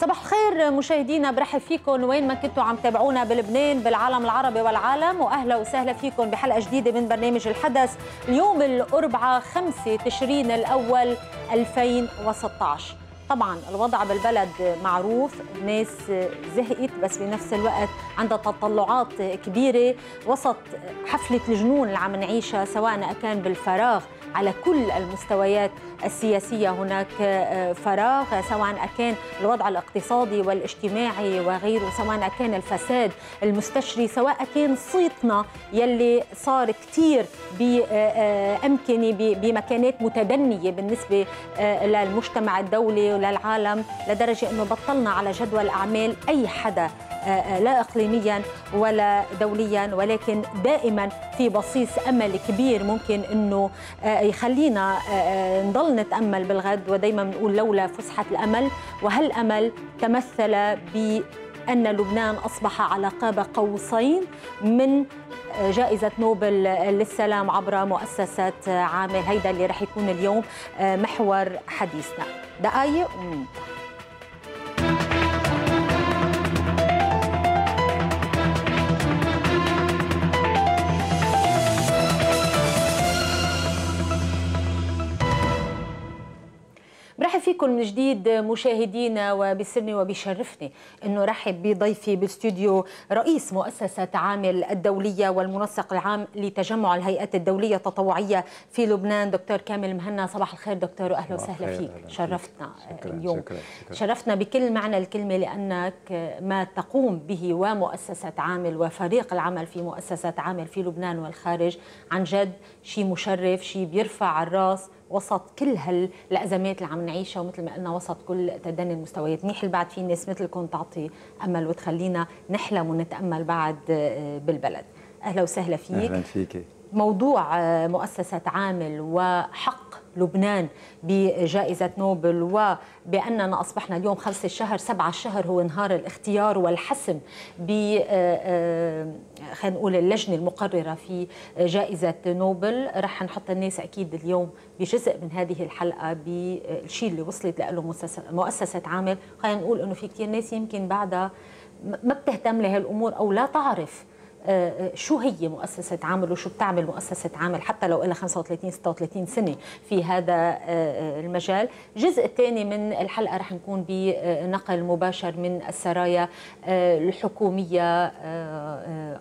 صباح الخير مشاهدينا برحب فيكم. وين ما كنتوا عم تابعونا بلبنان بالعالم العربي والعالم. وأهلا وسهلا فيكم بحلقة جديدة من برنامج الحدث. اليوم الأربعاء 5 تشرين الأول 2016 طبعا الوضع بالبلد معروف الناس زهقت بس بنفس الوقت عندها تطلعات كبيرة. وسط حفلة الجنون اللي عم نعيشها سواء كان بالفراغ على كل المستويات السياسية. هناك فراغ سواء كان الوضع الاقتصادي والاجتماعي وغيره سواء كان الفساد المستشري سواء كان صيتنا يلي صار كثير بأمكنة بمكانات متدنية بالنسبة للمجتمع الدولي وللعالم لدرجة أنه بطلنا على جدول أعمال أي حدا لا اقليميا ولا دوليا ولكن دائما في بصيص أمل كبير ممكن إنه يخلينا نضل نتأمل بالغد ودائما بنقول لولا فسحة الأمل. وهالأمل تمثل بأن لبنان أصبح على قاب قوسين من جائزة نوبل للسلام عبر مؤسسة عامل هيدا اللي رح يكون اليوم محور حديثنا. دقايق؟ وننتهي برحب فيكم من جديد مشاهدينا وبسرني وبشرفني إنه رحب بضيفي بالاستوديو رئيس مؤسسة عامل الدولية والمنسق العام لتجمع الهيئات الدولية التطوعية في لبنان. دكتور كامل مهنا صباح الخير دكتور واهلا وسهلا فيك. شرفتنا شكرا اليوم. شكرا شكرا. شرفتنا بكل معنى الكلمة لأنك ما تقوم به ومؤسسة عامل وفريق العمل في مؤسسة عامل في لبنان والخارج. عن جد شيء مشرف شيء بيرفع الراس وسط كل هالازمات اللي عم نعيشها ومثل ما قلنا وسط كل تدني المستويات. منيح بعد في ناس مثلكم تعطي أمل وتخلينا نحلم ونتأمل بعد بالبلد. أهلا وسهلا فيك. أهلا فيك موضوع مؤسسة عامل وحق. لبنان بجائزة نوبل وبأننا أصبحنا اليوم خمسة الشهر سبعة الشهر هو نهار الاختيار والحسم ب خلينا نقول اللجنة المقررة في جائزة نوبل. رح نحط الناس أكيد اليوم بجزء من هذه الحلقة بالشيء اللي وصلت له مؤسسة, مؤسسة عامل. خلينا نقول أنه في كثير ناس يمكن بعدها ما بتهتم لهالأمور أو لا تعرف شو هي مؤسسة عامل وشو بتعمل مؤسسة عامل حتى لو لها 35 36 سنة في هذا المجال. الجزء الثاني من الحلقة رح نكون بنقل مباشر من السرايا الحكومية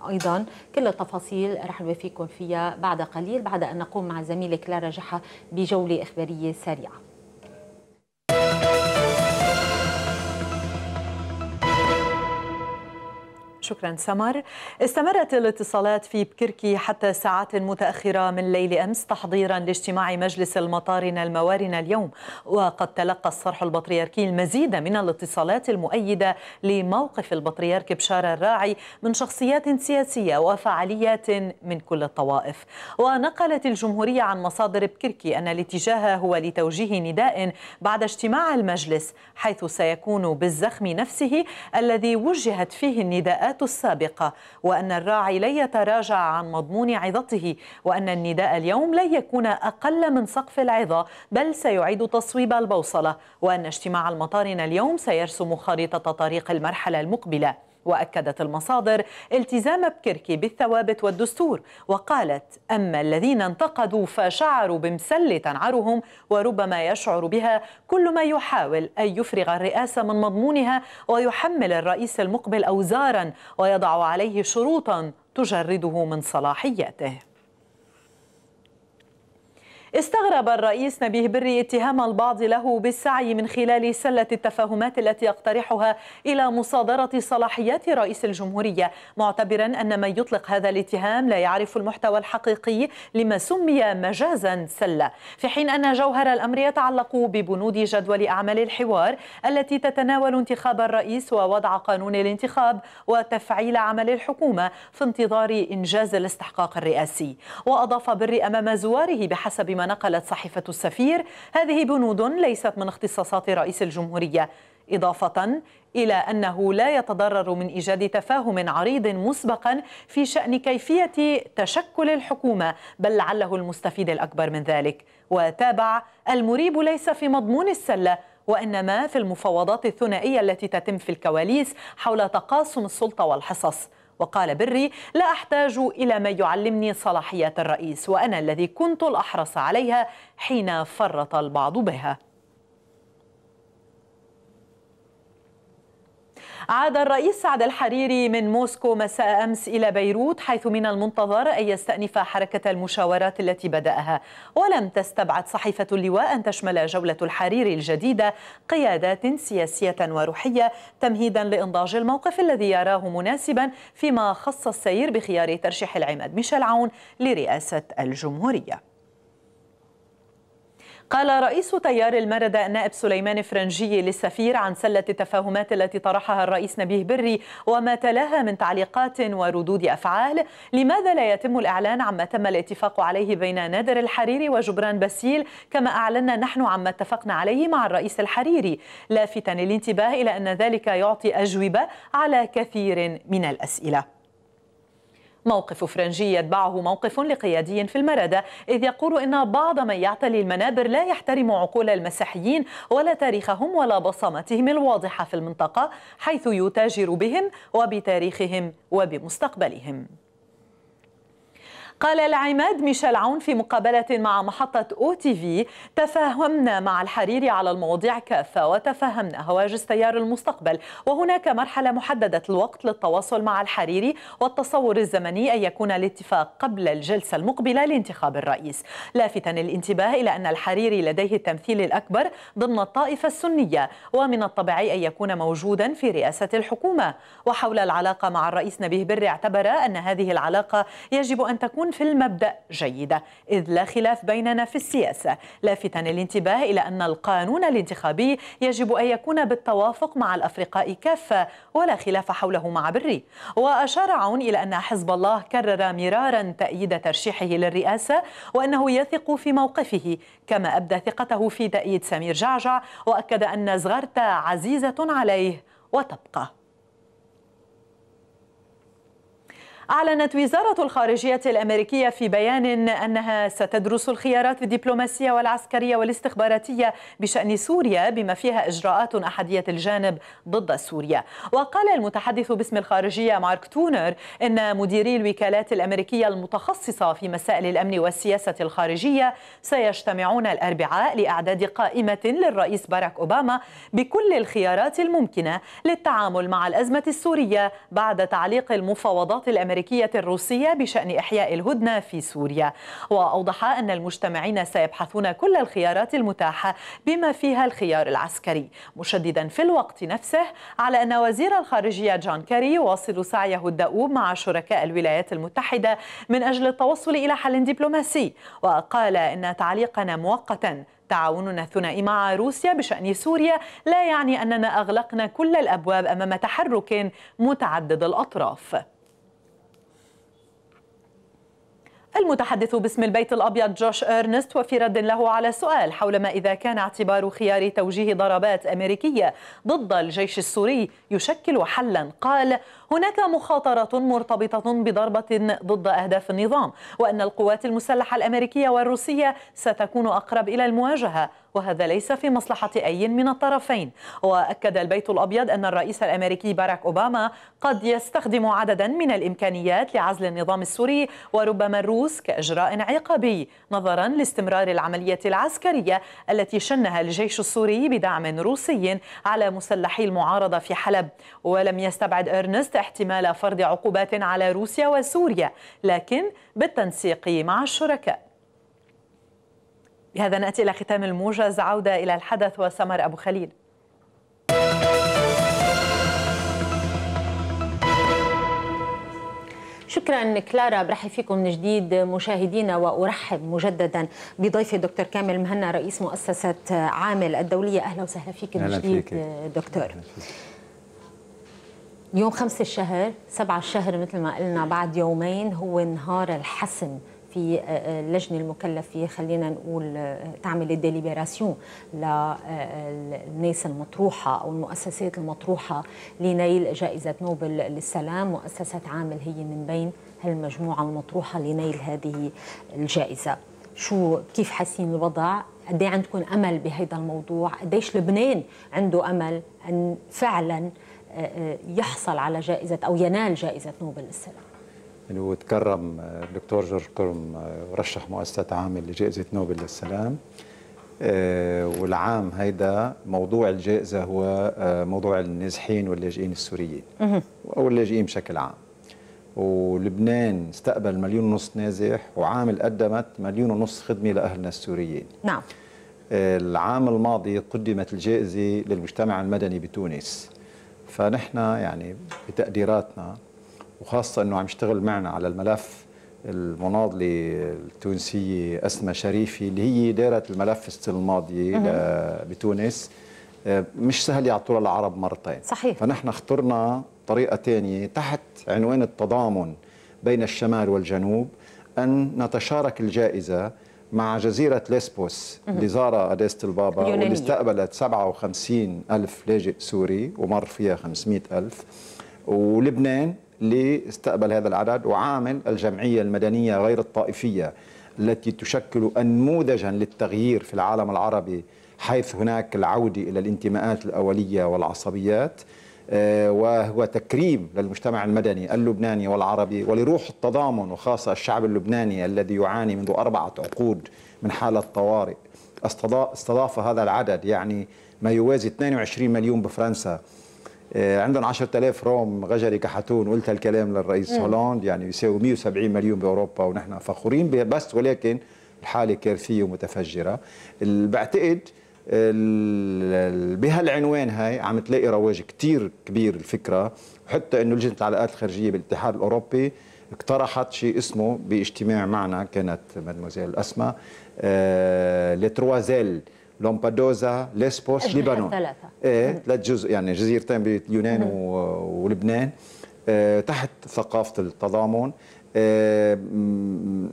أيضا. كل التفاصيل رح نوافيكم فيها بعد قليل بعد أن نقوم مع زميلي كلارا جحا بجولة إخبارية سريعة. شكرا سمر. استمرت الاتصالات في بكركي حتى ساعات متأخرة من ليل أمس تحضيرا لاجتماع مجلس المطارنة الموارنة اليوم. وقد تلقى الصرح البطريركي المزيد من الاتصالات المؤيدة لموقف البطريرك بشار الراعي من شخصيات سياسية وفعاليات من كل الطوائف. ونقلت الجمهورية عن مصادر بكركي أن الاتجاه هو لتوجيه نداء بعد اجتماع المجلس حيث سيكون بالزخم نفسه الذي وجهت فيه النداءات السابقة وأن الراعي لن يتراجع عن مضمون عظته وأن النداء اليوم لن يكون أقل من سقف العظة بل سيعيد تصويب البوصلة وأن اجتماع المطارنة اليوم سيرسم خريطة طريق المرحلة المقبلة. وأكدت المصادر التزام بكركي بالثوابت والدستور وقالت أما الذين انتقدوا فشعروا بمسله تنعرهم وربما يشعر بها كل ما يحاول أن يفرغ الرئاسة من مضمونها ويحمل الرئيس المقبل اوزارا ويضع عليه شروطا تجرده من صلاحياته. استغرب الرئيس نبيه بري اتهام البعض له بالسعي من خلال سلة التفاهمات التي يقترحها إلى مصادرة صلاحيات رئيس الجمهورية معتبرا أن من يطلق هذا الاتهام لا يعرف المحتوى الحقيقي لما سمي مجازا سلة في حين أن جوهر الأمر يتعلق ببنود جدول أعمال الحوار التي تتناول انتخاب الرئيس ووضع قانون الانتخاب وتفعيل عمل الحكومة في انتظار إنجاز الاستحقاق الرئاسي. وأضاف بري أمام زواره بحسب ما نقلت صحيفة السفير. هذه بنود ليست من اختصاصات رئيس الجمهورية إضافة إلى أنه لا يتضرر من إيجاد تفاهم عريض مسبقا في شأن كيفية تشكل الحكومة بل لعله المستفيد الأكبر من ذلك. وتابع المريب ليس في مضمون السلة وإنما في المفاوضات الثنائية التي تتم في الكواليس حول تقاسم السلطة والحصص. وقال بري لا أحتاج إلى ما يعلمني صلاحيات الرئيس وأنا الذي كنت الأحرص عليها حين فرط البعض بها. عاد الرئيس سعد الحريري من موسكو مساء أمس إلى بيروت حيث من المنتظر أن يستأنف حركة المشاورات التي بدأها. ولم تستبعد صحيفة اللواء أن تشمل جولة الحريري الجديدة قيادات سياسية وروحية تمهيدا لإنضاج الموقف الذي يراه مناسبا فيما خص السير بخيار ترشيح العماد ميشيل عون لرئاسة الجمهورية. قال رئيس تيار المردة النائب سليمان فرنجي للسفير عن سلة التفاهمات التي طرحها الرئيس نبيه بري وما تلاها من تعليقات وردود أفعال. لماذا لا يتم الإعلان عما تم الاتفاق عليه بين نادر الحريري وجبران باسيل؟ كما أعلنا نحن عما اتفقنا عليه مع الرئيس الحريري. لافتا الانتباه إلى أن ذلك يعطي أجوبة على كثير من الأسئلة. موقف فرنجي يتبعه موقف لقيادي في المردة إذ يقول إن بعض من يعتلي المنابر لا يحترم عقول المسيحيين ولا تاريخهم ولا بصمتهم الواضحة في المنطقة حيث يتاجر بهم وبتاريخهم وبمستقبلهم. قال العماد ميشيل عون في مقابلة مع محطة أو تي في تفاهمنا مع الحريري على المواضيع كافة وتفاهمنا هواجس تيار المستقبل. وهناك مرحلة محددة الوقت للتواصل مع الحريري والتصور الزمني أن يكون الاتفاق قبل الجلسة المقبلة لانتخاب الرئيس. لافتا الانتباه إلى أن الحريري لديه التمثيل الأكبر ضمن الطائفة السنية ومن الطبيعي أن يكون موجودا في رئاسة الحكومة. وحول العلاقة مع الرئيس نبيه بري اعتبر أن هذه العلاقة يجب أن تكون تكون في المبدأ. جيدة. إذ لا خلاف بيننا في السياسة. لافتا الانتباه إلى أن القانون الانتخابي يجب أن يكون بالتوافق مع الأفرقاء كافة ولا خلاف حوله مع بري وأشار عون إلى أن حزب الله كرر مرارا تأييد ترشيحه للرئاسة وأنه يثق في موقفه. كما أبدى ثقته في تأييد سمير جعجع وأكد أن زغرتا عزيزة عليه وتبقى. أعلنت وزارة الخارجية الأمريكية في بيان أنها ستدرس الخيارات الدبلوماسية والعسكرية والاستخباراتية بشأن سوريا بما فيها إجراءات أحدية الجانب ضد سوريا. وقال المتحدث باسم الخارجية مارك تونر إن مديري الوكالات الأمريكية المتخصصة في مسائل الأمن والسياسة الخارجية سيجتمعون الأربعاء لإعداد قائمة للرئيس باراك أوباما بكل الخيارات الممكنة للتعامل مع الأزمة السورية بعد تعليق المفاوضات الأمريكية الأمريكية الروسية بشأن إحياء الهدنة في سوريا. وأوضح أن المجتمعين سيبحثون كل الخيارات المتاحة بما فيها الخيار العسكري مشددا في الوقت نفسه على أن وزير الخارجية جون كاري يواصل سعيه الدؤوب مع شركاء الولايات المتحدة من أجل التوصل إلى حل دبلوماسي. وقال إن تعليقنا مؤقتا. تعاوننا الثنائي مع روسيا بشأن سوريا لا يعني أننا أغلقنا كل الأبواب أمام تحرك متعدد الأطراف. المتحدث باسم البيت الأبيض جوش إرنست وفي رد له على سؤال حول ما إذا كان اعتبار خيار توجيه ضربات أمريكية ضد الجيش السوري يشكل حلا. قال هناك مخاطرة مرتبطة بضربة ضد أهداف النظام وأن القوات المسلحة الأمريكية والروسية ستكون أقرب إلى المواجهة. وهذا ليس في مصلحة أي من الطرفين. وأكد البيت الأبيض أن الرئيس الأمريكي باراك أوباما قد يستخدم عددا من الإمكانيات لعزل النظام السوري وربما الروس كإجراء عقابي نظرا لاستمرار العملية العسكرية التي شنها الجيش السوري بدعم روسي على مسلحي المعارضة في حلب. ولم يستبعد إرنست احتمال فرض عقوبات على روسيا وسوريا لكن بالتنسيق مع الشركاء. بهذا نأتي إلى ختام الموجز. عودة إلى الحدث وسمر أبو خليل. شكرا كلارا. برحب فيكم من جديد مشاهدينا وأرحب مجددا بضيفي دكتور كامل مهنا رئيس مؤسسة عامل الدولية. أهلا وسهلا فيك من جديد فيك. دكتور. يوم خمسة الشهر سبعة الشهر مثل ما قلنا بعد يومين هو نهار الحسم في اللجنة المكلفة خلينا نقول تعمل الديليبراسيون للناس المطروحة أو المؤسسات المطروحة لنيل جائزة نوبل للسلام. مؤسسة عامل هي من بين هالمجموعة المطروحة لنيل هذه الجائزة. شو كيف حاسين الوضع؟ قد إيه عندكم أمل بهذا الموضوع؟ قديش لبنان عنده أمل أن فعلا آه، آه، يحصل على جائزة أو ينال جائزة نوبل للسلام؟ يعني وتكرم الدكتور جورج كرم رشح مؤسسة عامل لجائزة نوبل للسلام. والعام هيدا موضوع الجائزة هو موضوع النازحين واللاجئين السوريين. أو اللاجئين بشكل عام. ولبنان استقبل مليون ونص نازح وعامل قدمت مليون ونص خدمة لأهلنا السوريين. نعم. العام الماضي قدمت الجائزة للمجتمع المدني بتونس. فنحن يعني بتقديراتنا وخاصة أنه عم يشتغل معنا على الملف المناضلة التونسية أسمى شريفي اللي هي دارت الملف السنة الماضية بتونس. مش سهل يعطوها العرب مرتين. صحيح. فنحن اخترنا طريقة ثانية تحت عنوان التضامن بين الشمال والجنوب أن نتشارك الجائزة مع جزيرة ليسبوس اللي زارها قداسة البابا واللي استقبلت 57 ألف لاجئ سوري ومر فيها 500 ألف. ولبنان اللي استقبل هذا العدد وعامل الجمعية المدنية غير الطائفية التي تشكل أنموذجا للتغيير في العالم العربي حيث هناك العودة إلى الانتماءات الأولية والعصبيات آه، وهو تكريم للمجتمع المدني اللبناني والعربي ولروح التضامن وخاصة الشعب اللبناني الذي يعاني منذ أربعة عقود من حالة طوارئ. استضاف هذا العدد يعني ما يوازي 22 مليون بفرنسا. آه، عندهم 10000 روم غجري كحتون قلت الكلام للرئيس هولاند يعني يساوي 170 مليون بأوروبا ونحن فخورين بس ولكن الحالة كارثية ومتفجرة. بعتقد بهالعنوان هاي عم تلاقي رواج كتير كبير الفكرة. وحتى إنه لجنة العلاقات الخارجية بالاتحاد الأوروبي اقترحت شيء اسمه باجتماع معنا كانت مدموزيل اسماء آه لتروازيل. لومبادوزا ليسبوس لبنان ثلاثة إيه ثلاث جزء يعني جزيرتين باليونان ولبنان. آه تحت ثقافة التضامن. آه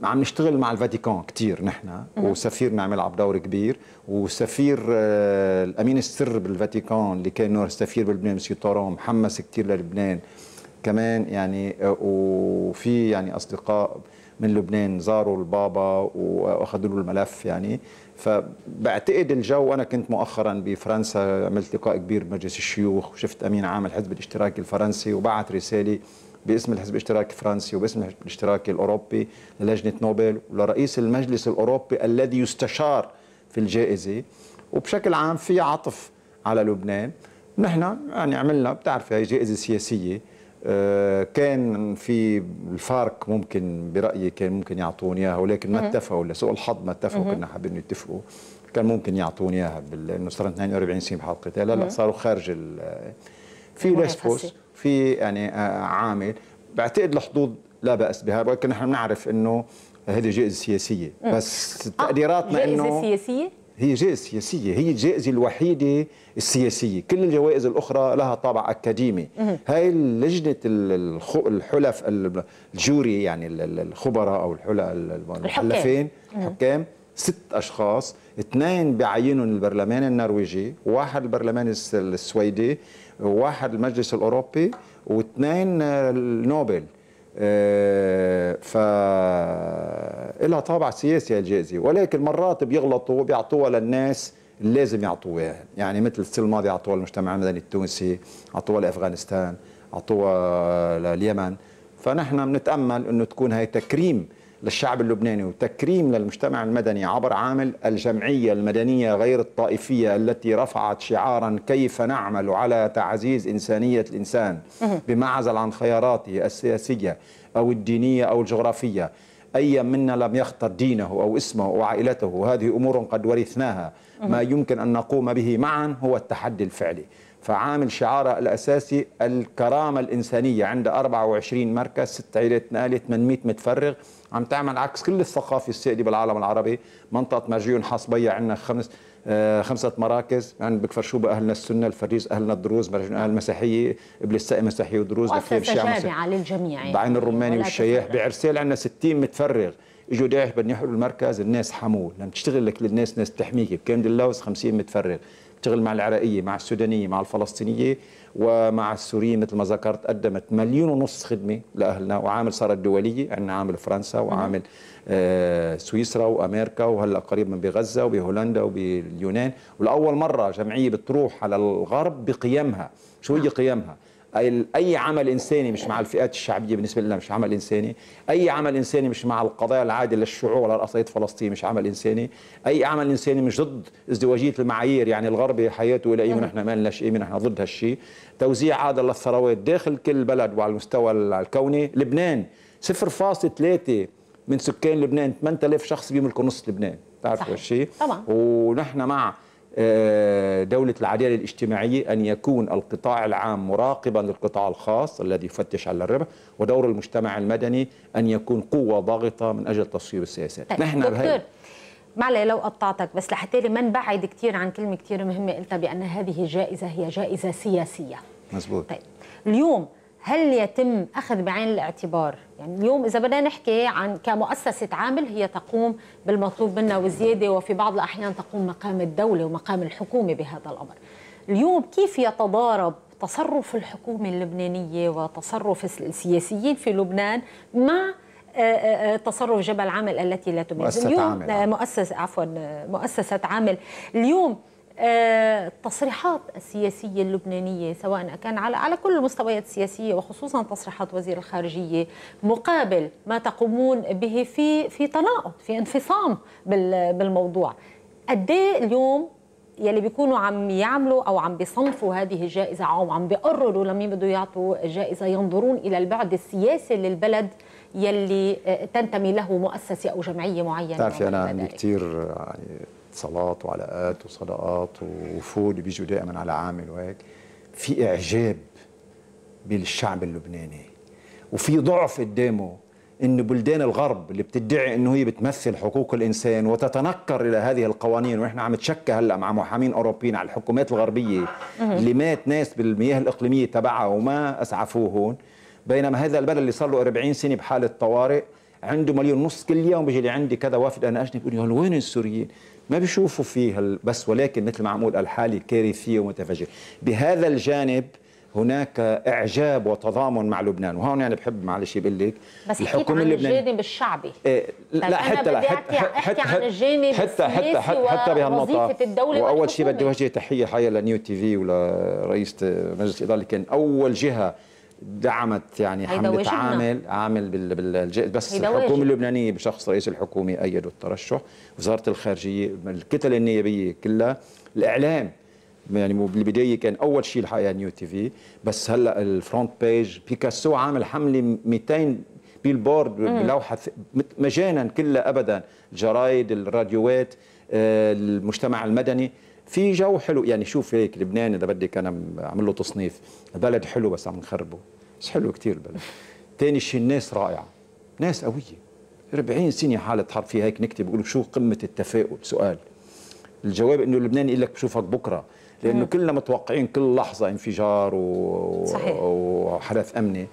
عم نشتغل مع الفاتيكان كثير نحن وسفيرنا عم يلعب دور كبير وسفير آه الأمين السر بالفاتيكان اللي كان السفير بلبنان مسيو تورون محمس كثير للبنان كمان يعني آه وفي يعني أصدقاء من لبنان زاروا البابا وأخذوا له الملف يعني. فبعتقد الجو أنا كنت مؤخرا بفرنسا عملت لقاء كبير بمجلس الشيوخ وشفت أمين عام الحزب الاشتراكي الفرنسي وبعث رسالة باسم الحزب الاشتراكي الفرنسي وباسم الاشتراكي الأوروبي للجنة نوبل ولرئيس المجلس الأوروبي الذي يستشار في الجائزة. وبشكل عام في عطف على لبنان. نحن يعني عملنا بتعرف هي جائزة سياسية. كان في الفارق ممكن برأيي كان ممكن يعطوني إياها ولكن ما اتفقوا لسوء الحظ ما اتفقوا كنا حابين يتفقوا. كان ممكن يعطوني إياها لأنه صار 42 سنة بحال قتال لا صاروا خارج في ليسبوس في يعني آه، عامل. بعتقد الحظوظ لا بأس بها ولكن نحن بنعرف إنه هذه جائزة سياسية. بس تقديراتنا إنه جائزه سياسية؟ هي جائزة سياسية هي الجائزة الوحيدة السياسية. كل الجوائز الأخرى لها طابع أكاديمي. هاي لجنة الحلف الجوري يعني الخبراء أو الحلفين الحكام. ست أشخاص اثنين بعينهم البرلمان النرويجي واحد البرلمان السويدي وواحد المجلس الأوروبي واثنين النوبل آه، ف لها طابع سياسي الجائزه ولكن مرات بيغلطوا بيعطوها للناس اللي لازم يعطوها. يعني مثل السنة الماضيه اعطوها للمجتمع المدني التونسي اعطوها لأفغانستان اعطوها لليمن. فنحن بنتأمل إنه تكون هي تكريم للشعب اللبناني. وتكريم للمجتمع المدني عبر عامل الجمعية المدنية غير الطائفية التي رفعت شعارا كيف نعمل على تعزيز إنسانية الإنسان بمعزل عن خياراته السياسية أو الدينية أو الجغرافية. أي منا لم يختر دينه أو اسمه أو عائلته. هذه أمور قد ورثناها. ما يمكن أن نقوم به معا هو التحدي الفعلي. فعامل شعاره الاساسي الكرامه الانسانيه عند 24 مركز ست عائلات نقلت 800 متفرغ عم تعمل عكس كل الثقافه السائده بالعالم العربي. منطقه مرجيون حصبيه عندنا خمس آه خمسة مراكز يعني بكفر شو بأهلنا السنة الفريز أهلنا الدروز مرجون أهل المسيحية إبليس السائي مسيحية ودروز مؤسسة جامعة للجميع بعين الروماني والشياح بعرسال عندنا 60 متفرغ. إجوا داعش بدنا يحلوا المركز الناس حمول لما تشتغل لك للناس ناس تحميك. بكامل اللوز 50 متفرغ. تشتغل مع العراقية مع السودانية مع الفلسطينية ومع السوريين مثل ما ذكرت قدمت مليون ونص خدمة لأهلنا وعامل صارت دولية عندنا عامل فرنسا وعامل آه سويسرا وأمريكا وهلأ قريبا بغزة وبهولندا وباليونان. ولاول مرة جمعية بتروح على الغرب بقيمها. شو هي قيمها؟ أي عمل إنساني مش مع الفئات الشعبية بالنسبة لنا مش عمل إنساني. أي عمل إنساني مش مع القضايا العادله للشعوب ولا الاقليات فلسطين مش عمل إنساني. أي عمل إنساني مش ضد ازدواجية المعايير يعني الغرب حياته إلى إيه ونحن ما لنا شيء نحن ضد هالشيء. توزيع عادل للثروات داخل كل بلد وعلى المستوى الكوني. لبنان 0.3 من سكان لبنان 8000 شخص بيملكوا نص لبنان. تعرفوا هالشيء؟ طبعا. ونحن مع دولة العدالة الاجتماعية أن يكون القطاع العام مراقبا للقطاع الخاص الذي يفتش على الربح ودور المجتمع المدني أن يكون قوة ضاغطة من أجل تصويب السياسات طيب نحن دكتور معلي لو قطعتك بس لحتى ما نبعد كثير عن كلمة كثير مهمة قلتها بأن هذه الجائزة هي جائزة سياسية. مزبوط. طيب اليوم هل يتم أخذ بعين الاعتبار؟ يعني اليوم إذا بدنا نحكي عن كمؤسسة عامل هي تقوم بالمطلوب منا وزيادة وفي بعض الأحيان تقوم مقام الدولة ومقام الحكومة بهذا الأمر. اليوم كيف يتضارب تصرف الحكومة اللبنانية وتصرف السياسيين في لبنان مع آه، آه، آه، تصرف جبل عامل التي لا تميز؟ اليوم مؤسسه عفوا مؤسسة عامل. اليوم التصريحات آه، السياسية اللبنانية سواء كان على على كل المستويات السياسية وخصوصا تصريحات وزير الخارجية مقابل ما تقومون به في في تناقض في انفصام بالموضوع. قد إيه اليوم يلي بيكونوا عم يعملوا أو عم بيصنفوا هذه الجائزة أو عم بيقرروا لمين بده يعطوا الجائزه ينظرون إلى البعد السياسي للبلد يلي آه، تنتمي له مؤسسة أو جمعية معينة بتعرفي أنا عندي كثير يعني اتصالات وعلاقات وصداقات ووفود بيجوا دائما على عامل وهيك. في إعجاب بالشعب اللبناني. وفي ضعف قدامه انه بلدان الغرب اللي بتدعي إنه هي بتمثل حقوق الإنسان وتتنكر إلى هذه القوانين ونحن عم نتشكى هلأ مع محامين أوروبيين على الحكومات الغربية اللي مات ناس بالمياه الإقليمية تبعها وما أسعفوه هون. بينما هذا البلد اللي صار له 40 سنة بحالة طوارئ عنده مليون ونص كل يوم بيجي لعندي كذا وافد أنا أجنبي بيقول لي وين السوريين؟ ما بيشوفوا فيه بس ولكن مثل ما عمول الحالة كارثية ومتفجرة بهذا الجانب هناك إعجاب وتضامن مع لبنان. وهون يعني بحب معلش يقول لك بس الحكومة عن الجانب الشعبي. إيه لا حتى لا حتى حتى عن الجانب حتى حتى حتى, حتى بهالنقطة. وأول شيء بدي اوجه تحية حقيقه ل New TV ولرئيس مجلس الإدارة اللي كان أول جهة دعمت يعني حملة عامل عامل بال بس الحكومة اللبنانية بشخص رئيس الحكومة أيدوا الترشح. وزارة الخارجية الكتل النيابية كلها. الإعلام يعني بالبداية كان أول شيء الحقيقة New TV. بس هلأ ال front page بيكاسو عامل حملة 200 billboard بلوحة مجانا كلها أبدا. الجرايد الراديوات آه، المجتمع المدني. في جو حلو. يعني شوف هيك لبنان إذا بدك أنا اعمل له تصنيف. البلد حلو بس عم نخربه. بس حلو كثير البلد ثاني شيء الناس رائعة. ناس قوية. 40 سنة حالة حرب فيها هيك نكتب بيقولوا شو قمة التفاؤل؟ سؤال. الجواب إنه لبنان يقول لك بشوفك بكرة لأنه كلنا متوقعين كل لحظة انفجار و... صحيح. وحدث أمني.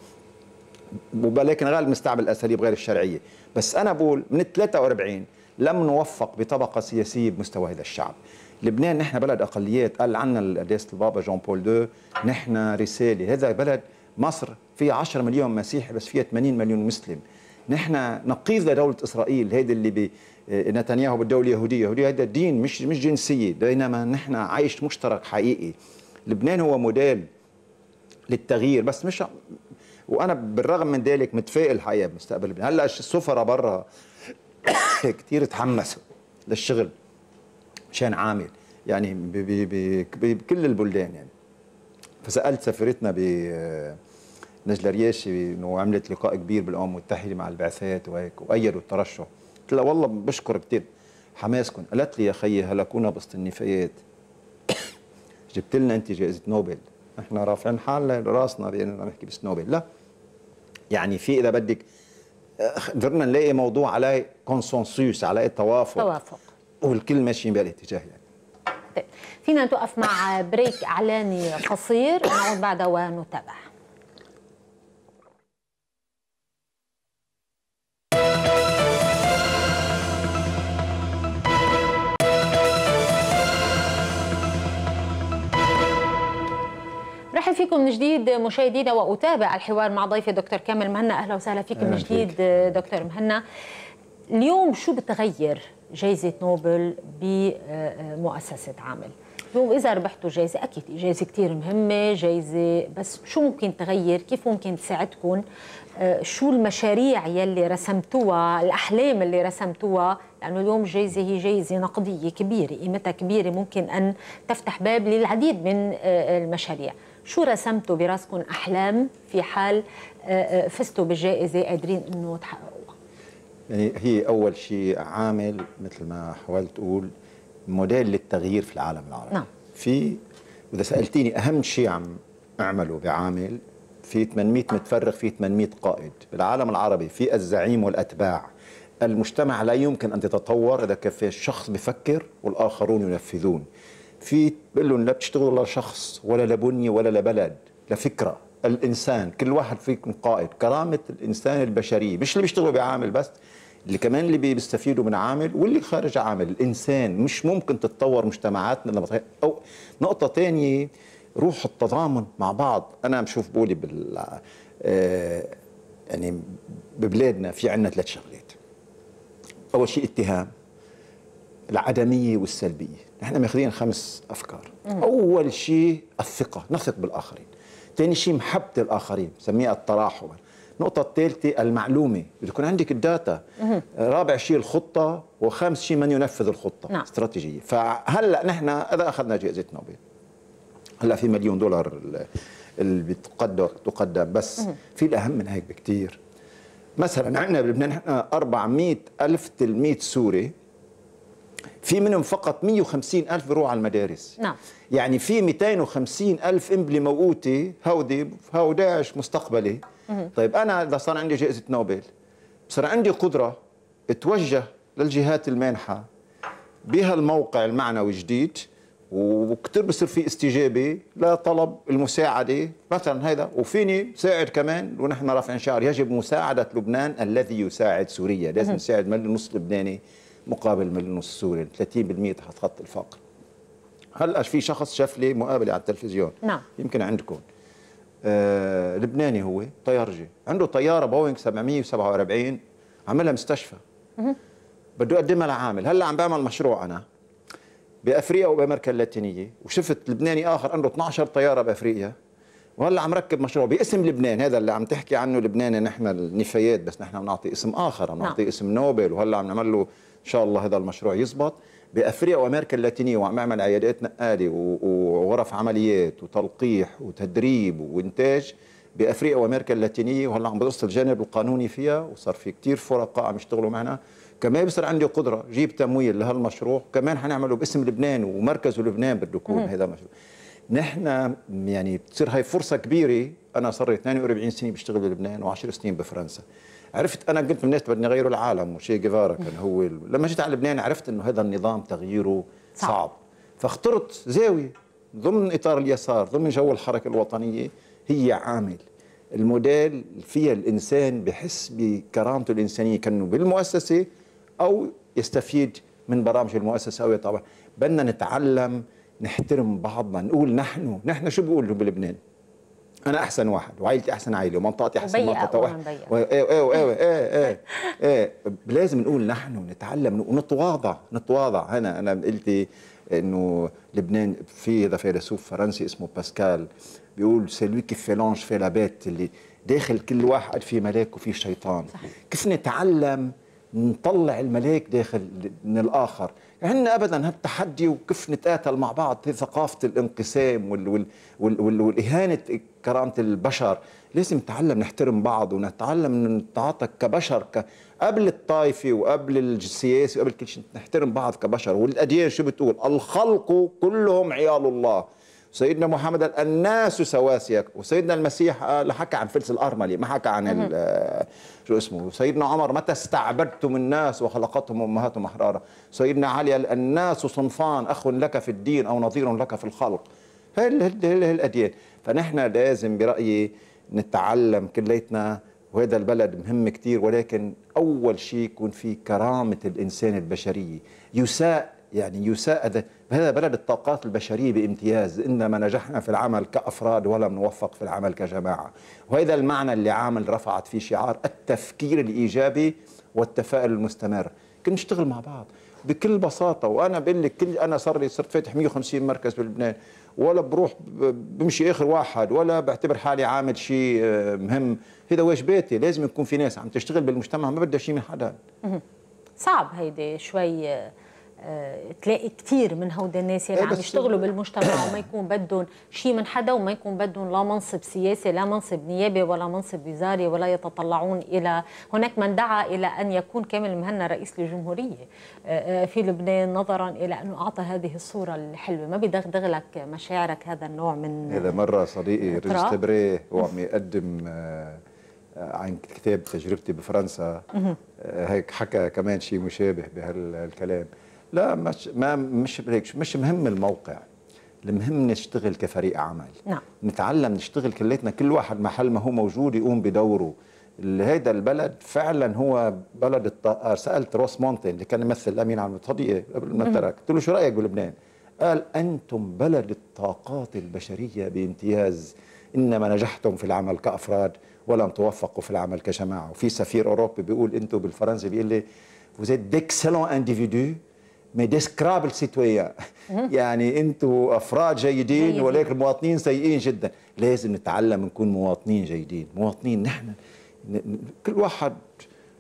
ولكن غالب نستعمل الأساليب غير الشرعية. بس أنا بقول من 43 لم نوفق بطبقة سياسية بمستوى هذا الشعب. لبنان نحن بلد أقليات. قال عنا قداسه البابا Jean Paul deux نحن رسالة. هذا بلد مصر فيها 10 مليون مسيحي بس فيها 80 مليون مسلم. نحن نقيض لدولة إسرائيل هيدي اللي بي نتنياهو بالدولة اليهودية. اليهوديه هذا دين مش مش جنسية. بينما نحن عايش مشترك حقيقي. لبنان هو موديل للتغيير. بس مش وأنا بالرغم من ذلك متفائل حقيقة بمستقبل لبنان. هلأ السفراء برا كثير تحمسوا للشغل مشان عامل. يعني بكل البلدان يعني. فسألت سفيرتنا ب نجلة رياشي إنه عملت لقاء كبير بالأمم المتحده مع البعثات وهيك وأيدوا الترشح. قلت لها والله بشكر كثير حماسكم قالت لي يا خيي هلا كنا بسط النفايات. جبت لنا أنت جائزة نوبل. نحن رافعين حالنا راسنا باننا نحكي بس نوبل. لا. يعني في إذا بدك قدرنا نلاقي موضوع عليه consensus عليه توافق. توافق. والكل ماشيين بهالاتجاه يعني. طيب. فينا نتوقف مع break إعلاني قصير. ونعود بعدها ونتابع. فيكم من جديد مشاهدينا وأتابع الحوار مع ضيفي دكتور كامل مهنا. أهلا وسهلا فيكم من جديد دكتور مهنا. اليوم شو بتغير جائزة نوبل بمؤسسة عامل؟ اليوم إذا ربحتوا جائزة أكيد جائزة كثير مهمة جائزة بس شو ممكن تغير؟ كيف ممكن تساعدكم؟ آه، شو المشاريع يلي رسمتوها؟ الأحلام اللي رسمتوها؟ لأنه اليوم الجائزه هي جائزة نقدية كبيرة قيمتها كبيرة ممكن أن تفتح باب للعديد من آه، المشاريع. شو رسمتوا براسكم أحلام في حال آه، فزتوا بالجائزة؟ قادرين إنه تحققوها. يعني هي أول شيء عامل مثل ما حاولت أقول موديل للتغيير في العالم العربي. نعم. في إذا سألتيني أهم شيء عم أعمله بعامل في 800 متفرغ في 800 قائد. بالعالم العربي في الزعيم والأتباع. المجتمع لا يمكن أن تتطور إذا كان في شخص بفكر والآخرون ينفذون. في بقول لهم لا بتشتغلوا لشخص ولا لبني ولا لبلد لفكرة. الإنسان كل واحد فيكم قائد. كرامة الإنسان البشرية. مش اللي بيشتغلوا بعامل بس اللي كمان اللي بيستفيدوا من عامل واللي خارج عامل. الإنسان مش ممكن تتطور مجتمعاتنا لما أو نقطة ثانية روح التضامن مع بعض. أنا بشوف بقولي بال آه، يعني ببلادنا في عندنا ثلاث شغلات. أول شيء اتهام العدمية والسلبية. نحن ماخذين خمس أفكار. أول شيء الثقة نثق بالآخرين. ثاني شيء محبة الآخرين بسميها التراحم. النقطة الثالثة المعلومة. بده يكون عندك الداتا. رابع شيء الخطة وخامس شيء من ينفذ الخطة. نعم. استراتيجية. فهلأ نحن إذا أخذنا جائزة نوبل هلأ في مليون دولار اللي بتقدم تقدم. بس في الأهم من هيك بكثير مثلا عندنا بلبنان نحن 400 ألف تلميذ سوري. في منهم فقط 150 ألف بيروحوا على المدارس. نعم. يعني في 250 ألف إمبلي موقوتة هودي هو داعش مستقبلي طيب أنا إذا صار عندي جائزة نوبل صار عندي قدرة اتوجه للجهات المانحة بهالموقع المعنوي جديد وكثير بصير في استجابة لطلب المساعدة مثلا هذا وفيني ساعد كمان ونحن رافعين شعار يجب مساعدة لبنان الذي يساعد سوريا. لازم نساعد ونص لبناني مقابل مليون ونص سوري 30% تحت خط الفقر. هلا في شخص شاف لي مقابلة على التلفزيون؟ نعم. يمكن عندكم. آه لبناني هو طيارجي. عنده طيارة بوينغ 747 عملها مستشفى. بده يقدمها لعامل. هلأ عم بعمل مشروع أنا بأفريقيا وبأمريكا اللاتينية وشفت لبناني آخر عنده 12 طيارة بأفريقيا. وهلأ عم ركب مشروع باسم لبنان. هذا اللي عم تحكي عنه لبناني نحن النفايات بس نحن بنعطي اسم آخر عم نعطي نعم. اسم نوبل وهلأ عم نعمل له إن شاء الله هذا المشروع يزبط. بأفريقيا وأمريكا اللاتينية وعم اعمل عيادات نقاله وغرف عمليات وتلقيح وتدريب وإنتاج بأفريقيا وأمريكا اللاتينية وهلا عم بدرس الجانب القانوني فيها وصار في كثير فرقاء عم يشتغلوا معنا. كمان بصير عندي قدرة جيب تمويل لهالمشروع. كمان حنعمله باسم لبنان ومركزه لبنان بده يكون هذا المشروع. نحن يعني بتصير هاي فرصة كبيرة. أنا صار لي 42 سنة بشتغل بلبنان و10 سنين بفرنسا. عرفت أنا قلت من الناس بدي اغير العالم وشي جيفارا كان هو لما جيت على لبنان عرفت إنه هذا النظام تغييره صعب, صعب. فاخترت زاوية ضمن إطار اليسار ضمن جو الحركة الوطنية هي عامل. الموديل فيها الإنسان بحس بكرامته الإنسانية كأنه بالمؤسسة أو يستفيد من برامج المؤسسة أو يطبع. بدنا نتعلم نحترم بعضنا نقول نحن نحن شو بيقولوا بلبنان؟ أنا أحسن واحد وعائلتي أحسن عائلة ومنطقتي أحسن منطقة. واحد إيه إيه إيه إيه إيه, إيه. لازم نقول نحن نتعلم ونتواضع نتواضع هنا أنا قلت إنه لبنان في هذا فيلسوف فرنسي اسمه باسكال بيقول celui qui veut faire l'ange fait la bête اللي داخل كل واحد في ملاك وفي شيطان. صح. كيف نتعلم نطلع الملاك داخل من الآخر؟ عندنا ابدا هالتحدي وكيف نتقاتل مع بعض في ثقافة الانقسام وال وال وال وال والاهانه كرامة البشر. لازم نتعلم نحترم بعض ونتعلم نتعاطى كبشر ك... قبل الطائفة وقبل السياسي وقبل كل شيء نحترم بعض كبشر. والأديان شو بتقول؟ الخلق كلهم عيال الله. سيدنا محمد قال الناس سواسية وسيدنا المسيح اللي حكى عن فلس الأرملي ما حكى عن شو اسمه؟ سيدنا عمر متى استعبدتم الناس وخلقتهم أمهاتهم أحرارا؟ سيدنا علي قال الناس صنفان أخ لك في الدين أو نظير لك في الخلق. الأديان فنحن لازم برأيي نتعلم كليتنا. وهذا البلد مهم كثير ولكن أول شيء يكون في كرامة الإنسان البشرية. يساء يعني يساء هذا بلد الطاقات البشرية بامتياز. إنما نجحنا في العمل كأفراد ولم نوفق في العمل كجماعة. وهذا المعنى اللي عامل رفعت فيه شعار التفكير الإيجابي والتفاؤل المستمر. كنا نشتغل مع بعض بكل بساطة. وأنا بقول لك كل أنا صار لي صرت فاتح 150 مركز بلبنان ولا بروح بمشي آخر واحد ولا بعتبر حالي عامل شيء آه، مهم. هذا واجباتي لازم يكون في ناس عم تشتغل بالمجتمع ما بدها شيء من حدا. صعب هيدي شوي آه، تلاقي كثير من هود الناس اللي إيه، عم يشتغلوا بالمجتمع وما يكون بدهم شيء من حدا وما يكون بدهم لا منصب سياسي لا منصب نيابي ولا منصب وزاري ولا يتطلعون إلى هناك من دعا إلى أن يكون كامل مهنا رئيس الجمهوريه آه، في لبنان نظرا إلى أنه أعطى هذه الصورة الحلوة. ما بدغدغ لك مشاعرك هذا النوع من هذا مرة صديقي ريجس تبري هو عم يقدم عن كتاب تجربتي بفرنسا. هيك حكى كمان شيء مشابه بهالكلام لا مش ما مش هيك مش مهم الموقع. المهم نشتغل كفريق عمل. نعم. نتعلم نشتغل كليتنا. كل واحد محل ما هو موجود يقوم بدوره. هيدا البلد فعلا هو بلد الط... سألت روس مونتين اللي كان يمثل الأمين عام الصديقه قبل ما ترك. قلت له شو رأيك بلبنان؟ قال أنتم بلد الطاقات البشرية بامتياز. إنما نجحتم في العمل كأفراد ولم توفقوا في العمل كجماعة. وفي سفير أوروبي بيقول أنتم بالفرنسي بيقول لي vous êtes d'excellents individus mais d'exécrables citoyens يعني أنتم أفراد جيدين, ولكن المواطنين سيئين جدا. لازم نتعلم نكون مواطنين جيدين. مواطنين نحن. كل واحد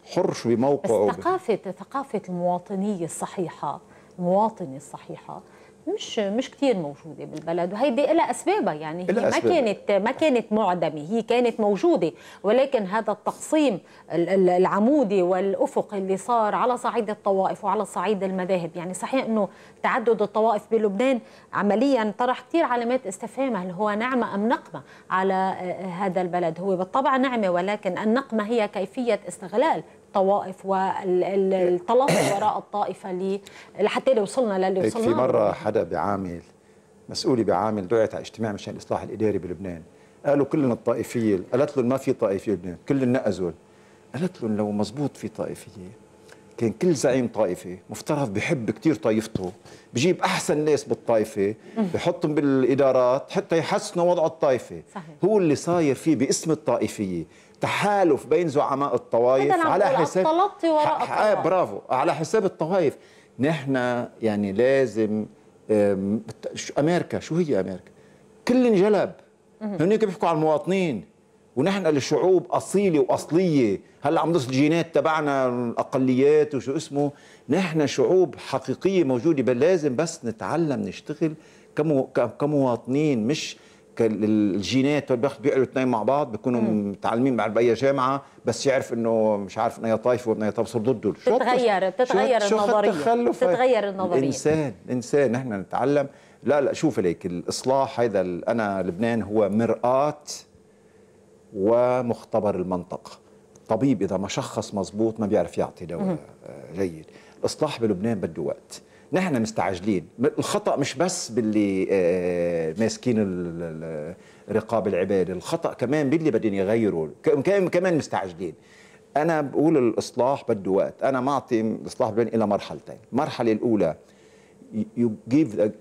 حر بموقعه. بس ثقافه ثقافة المواطنية الصحيحة المواطنة الصحيحة مش مش كثير موجودة بالبلد وهيدي لها أسبابها يعني هي ما كانت ما كانت معدمة هي كانت موجودة ولكن هذا التقسيم العمودي والأفق اللي صار على صعيد الطوائف وعلى صعيد المذاهب يعني صحيح إنه تعدد الطوائف بلبنان عمليا طرح كثير علامات استفهام هل هو نعمة أم نقمة على آه، هذا البلد. هو بالطبع نعمة ولكن النقمة هي كيفية استغلال الطوائف والتلاطي وراء الطائفة لحتى وصلنا للي وصلنا. في مرة حدا بعامل مسؤولي بعامل دعيت على اجتماع مشان الاصلاح الإداري بلبنان. قالوا كلنا الطائفيه قالت لهم ما في طائفية بلبنان كل نقزوا قالت لهم لو مزبوط في طائفية كان كل زعيم طائفه مفترض بحب كثير طائفته بجيب أحسن ناس بالطائفة بحطهم بالإدارات حتى يحسنوا وضع الطائفه صحيح. هو اللي صاير فيه باسم الطائفية. تحالف بين زعماء الطوائف على حساب وراء برافو على حساب الطوائف. نحن يعني لازم أمريكا شو هي أمريكا؟ كل انجلب. هنيك بيحكوا على المواطنين. ونحن لشعوب أصيلة وأصلية. هلأ عم نصل الجينات تبعنا الأقليات وشو اسمه. نحن شعوب حقيقية موجودة بل لازم بس نتعلم نشتغل كمو كمواطنين مش الجينات بيقعدوا اثنين مع بعض بيكونوا متعلمين مع بأي جامعة بس يعرف إنه مش عارف انه طائفه وابنيه طائفه بصير ضده بتتغير بتتغير النظرية. بتتغير النظرية. الانسان الانسان نحن نتعلم. لا لا شوف ليك الإصلاح هذا أنا لبنان هو مرآة ومختبر المنطقة الطبيب إذا ما شخص مزبوط ما بيعرف يعطي دواء جيد. الإصلاح بلبنان بده وقت. نحن مستعجلين. الخطأ مش بس باللي آه، ماسكين رقاب العباد الخطأ كمان باللي بدهم يغيروا. كمان مستعجلين. أنا بقول الإصلاح بده وقت. أنا معطي الإصلاح بين إلى مرحلتين. المرحلة الأولى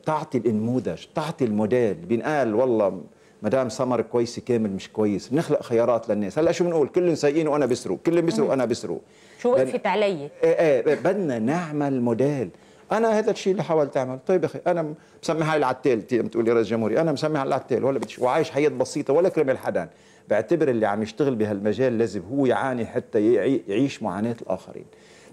تعطي النموذج تعطي الموديل. بينقال والله مدام سمر كويسة كامل مش كويس. بنخلق خيارات للناس. هلأ شو بنقول؟ كلهم سيئين وأنا بسرق. كلهم بيسرقوا وأنا بسرق. شو وقفت علي؟ إيه إيه بدنا نعمل موديل. أنا هذا الشيء اللي حاولت أعمل. طيب أخي أنا مسمي حالي العتال بتقول لي رئيس جمهوري. أنا مسمي حالي العتال ولا بدي وعايش حياة بسيطة ولا كرمال حدا بعتبر اللي عم يشتغل بهالمجال لازم هو يعاني حتى يعيش معاناة الآخرين.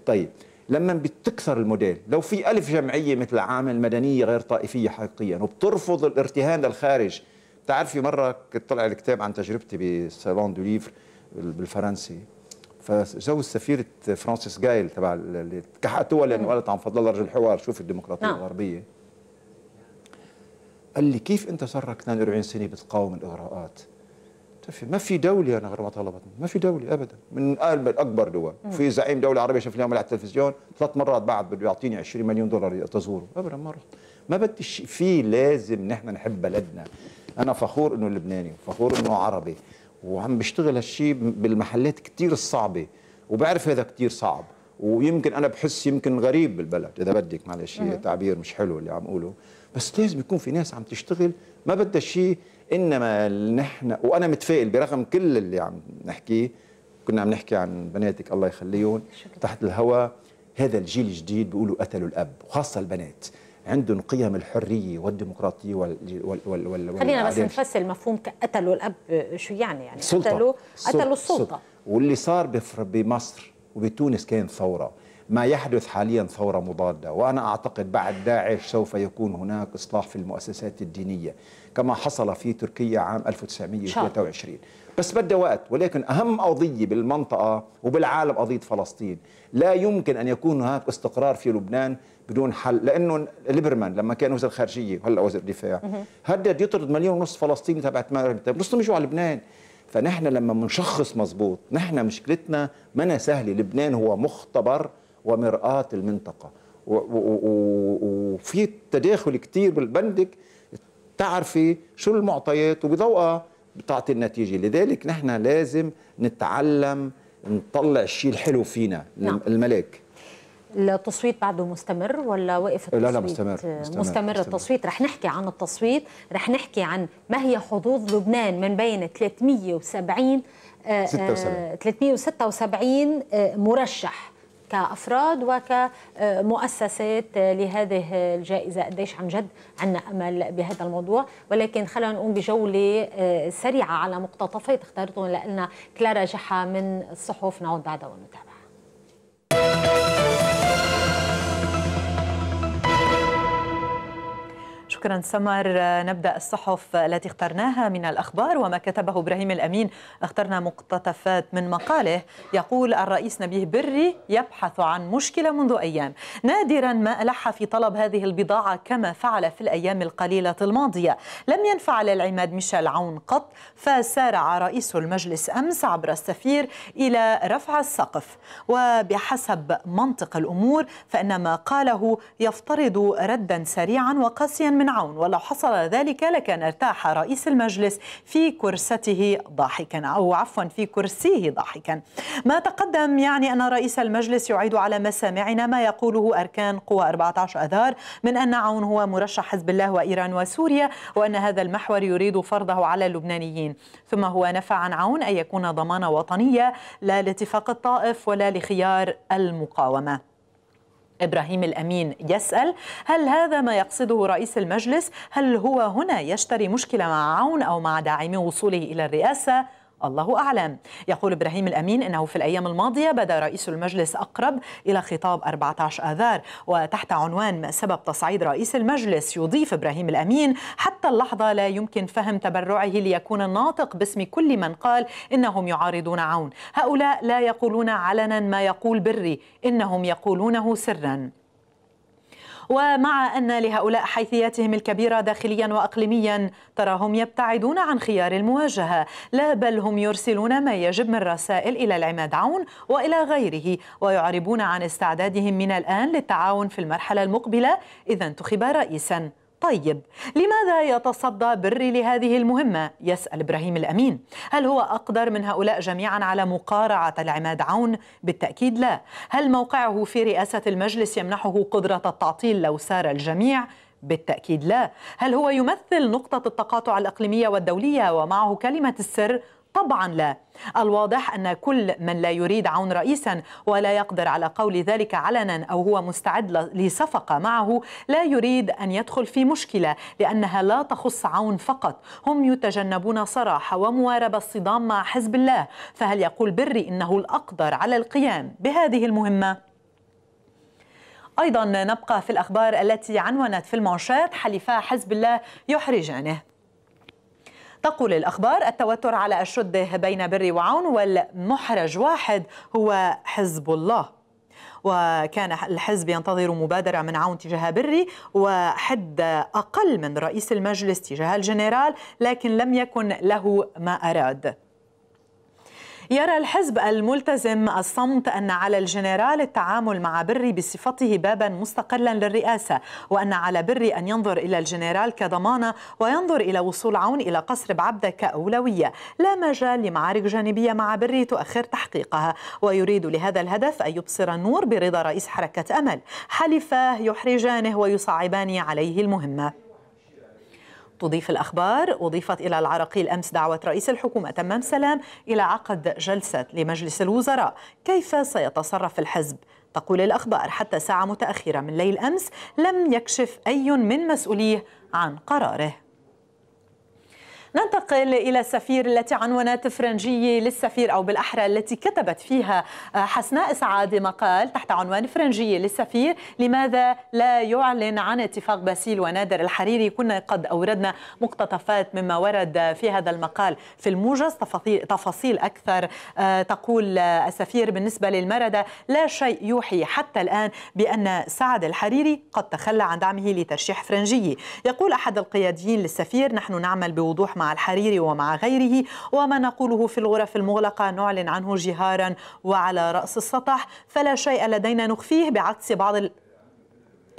طيب لما بتكثر الموديل لو في ألف جمعية مثل عامل مدنية غير طائفية حقيقيا وبترفض الارتهان للخارج بتعرفي مرة كنت طلع الكتاب عن تجربتي ب Salon du livre بالفرنسي. فجو سفيرة فرانسيس غاي تبع اللي كحشتوها لأنه قالت عن فضل الله رجل الحوار. شوف الديمقراطية نعم. الغربية. قال لي كيف أنت صار لك 42 سنة بتقاوم الإغراءات؟ ما في دولة أنا غير ما طلبتني ما في دولة أبدا. من أكبر دول. في زعيم دولة عربية شفناه على التلفزيون ثلاث مرات بعد بده يعطيني 20 مليون دولار تزوره. أبدا ما رحت. ما بدي في لازم نحن نحب بلدنا. أنا فخور إنه لبناني فخور إنه عربي. وعم بشتغل هالشيء بالمحلات كثير الصعبه وبعرف هذا كثير صعب. ويمكن أنا بحس يمكن غريب بالبلد إذا بدك معلش تعبير مش حلو اللي عم اقوله بس لازم يكون في ناس عم تشتغل ما بدها شيء إنما نحن وأنا متفائل برغم كل اللي عم نحكيه. كنا عم نحكي عن بناتك الله يخليهم تحت الهواء هذا الجيل الجديد بيقولوا قتلوا الأب وخاصة البنات. عندهم قيم الحرية والديمقراطية وال وال وال, وال خلينا بس نفسر مفهوم قتلوا الاب شو يعني؟ يعني سلطة. قتلوا قتلوا السلطة. سلطة. واللي صار بمصر وبتونس كان ثورة. ما يحدث حاليا ثورة مضادة. وأنا أعتقد بعد داعش سوف يكون هناك إصلاح في المؤسسات الدينية. كما حصل في تركيا عام 1923 بس بدها وقت ولكن أهم قضية بالمنطقة وبالعالم قضية فلسطين. لا يمكن أن يكون هناك استقرار في لبنان بدون حل لأنه ليبرمان لما كان وزير خارجية وهلا وزير دفاع هدد يطرد مليون ونص فلسطيني تبع نصهم يجوا على لبنان؟ فنحن لما بنشخص مزبوط نحن مشكلتنا منا سهلة لبنان هو مختبر ومرآة المنطقة. وفي تداخل كتير بالبندك تعرفي شو المعطيات وبضوءها بتعطي النتيجة. لذلك نحن لازم نتعلم نطلع الشيء الحلو فينا نعم. الملاك. التصويت بعده مستمر ولا وقف التصويت؟ لا لا مستمر مستمر, مستمر, مستمر. التصويت. رح نحكي عن التصويت رح نحكي عن ما هي حظوظ لبنان من بين 370 376 مرشح. كأفراد وكمؤسسات لهذه الجائزة. قديش عن جد عندنا أمل بهذا الموضوع. ولكن خلينا نقوم بجولة سريعة على مقتطفات اختارتهم لنا كلارا جحا من الصحف نعود بعدها ونتابع شكرا سمر. نبدأ الصحف التي اخترناها من الأخبار وما كتبه إبراهيم الأمين. اخترنا مقتطفات من مقاله. يقول الرئيس نبيه بري يبحث عن مشكلة منذ أيام. نادرا ما ألح في طلب هذه البضاعة كما فعل في الأيام القليلة الماضية. لم ينفعل العماد ميشيل عون قط فسارع رئيس المجلس أمس عبر السفير إلى رفع السقف. وبحسب منطق الأمور فإن ما قاله يفترض ردا سريعا وقاسيا من عون ولو حصل ذلك لكان ارتاح رئيس المجلس في كرسته ضاحكا أو عفوا في كرسيه ضاحكا. ما تقدم يعني أن رئيس المجلس يعيد على مسامعنا ما يقوله أركان قوى 14 أذار من أن عون هو مرشح حزب الله وإيران وسوريا وأن هذا المحور يريد فرضه على اللبنانيين. ثم هو نفى عن عون أن يكون ضمانة وطنية لا لاتفاق الطائف ولا لخيار المقاومة. إبراهيم الأمين يسأل هل هذا ما يقصده رئيس المجلس؟ هل هو هنا يشتري مشكلة مع عون أو مع داعمي وصوله إلى الرئاسة؟ الله أعلم. يقول إبراهيم الأمين أنه في الأيام الماضية بدا رئيس المجلس أقرب إلى خطاب 14 آذار وتحت عنوان ما سبب تصعيد رئيس المجلس يضيف إبراهيم الأمين حتى اللحظة لا يمكن فهم تبرعه ليكون الناطق باسم كل من قال إنهم يعارضون عون. هؤلاء لا يقولون علنا ما يقول بري إنهم يقولونه سرا. ومع أن لهؤلاء حيثياتهم الكبيرة داخليا وأقليميا تراهم يبتعدون عن خيار المواجهة لا بل هم يرسلون ما يجب من رسائل إلى العماد عون وإلى غيره ويعربون عن استعدادهم من الآن للتعاون في المرحلة المقبلة إذا انتخب رئيسا. طيب لماذا يتصدى بري لهذه المهمة؟ يسأل إبراهيم الأمين هل هو أقدر من هؤلاء جميعا على مقارعة العماد عون؟ بالتأكيد لا هل موقعه في رئاسة المجلس يمنحه قدرة التعطيل لو سار الجميع؟ بالتأكيد لا هل هو يمثل نقطة التقاطع الإقليمية والدولية ومعه كلمة السر؟ طبعا لا. الواضح أن كل من لا يريد عون رئيسا ولا يقدر على قول ذلك علنا أو هو مستعد لصفقة معه لا يريد أن يدخل في مشكلة لأنها لا تخص عون فقط. هم يتجنبون صراحة ومواربه الصدام مع حزب الله. فهل يقول بري إنه الأقدر على القيام بهذه المهمة؟ أيضا نبقى في الأخبار التي عنونت في المانشات حلفاء حزب الله يحرجانه. تقول الأخبار التوتر على أشده بين بري وعون والمحرج واحد هو حزب الله. وكان الحزب ينتظر مبادرة من عون تجاه بري وحد أقل من رئيس المجلس تجاه الجنرال لكن لم يكن له ما أراد. يرى الحزب الملتزم الصمت أن على الجنرال التعامل مع بري بصفته بابا مستقلا للرئاسة وأن على بري أن ينظر إلى الجنرال كضمانة وينظر إلى وصول عون إلى قصر بعبدة كأولوية. لا مجال لمعارك جانبية مع بري تؤخر تحقيقها ويريد لهذا الهدف أن يبصر النور برضا رئيس حركة أمل حلفاه يحرجانه ويصعبان عليه المهمة. تضيف الأخبار. أضيفت إلى العراقيل أمس دعوة رئيس الحكومة تمام سلام إلى عقد جلسة لمجلس الوزراء. كيف سيتصرف الحزب؟ تقول الأخبار حتى ساعة متأخرة من ليل أمس لم يكشف أي من مسؤوليه عن قراره. ننتقل إلى السفير التي عنونت فرنجية للسفير أو بالأحرى التي كتبت فيها آه، حسناء سعاد مقال تحت عنوان فرنجية للسفير. لماذا لا يعلن عن اتفاق باسيل ونادر الحريري؟ كنا قد أوردنا مقتطفات مما ورد في هذا المقال في الموجز. تفاصيل أكثر آه، تقول السفير بالنسبة للمردة لا شيء يوحي حتى الآن بأن سعد الحريري قد تخلى عن دعمه لترشيح فرنجية يقول أحد القياديين للسفير نحن نعمل بوضوح مع الحريري ومع غيره وما نقوله في الغرف المغلقة نعلن عنه جهارا وعلى رأس السطح. فلا شيء لدينا نخفيه بعكس بعض ال...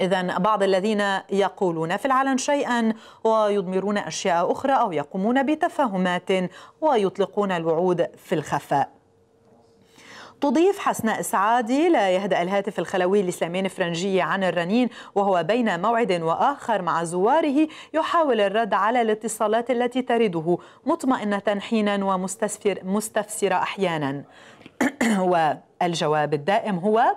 إذا بعض الذين يقولون في العلن شيئا ويضمرون أشياء أخرى أو يقومون بتفاهمات ويطلقون الوعود في الخفاء. تضيف حسناء سعادي لا يهدأ الهاتف الخلوي لسليمان فرنجية عن الرنين وهو بين موعد وآخر مع زواره يحاول الرد على الاتصالات التي ترده مطمئنة حينا ومستفسر مستفسرة أحيانا. والجواب الدائم هو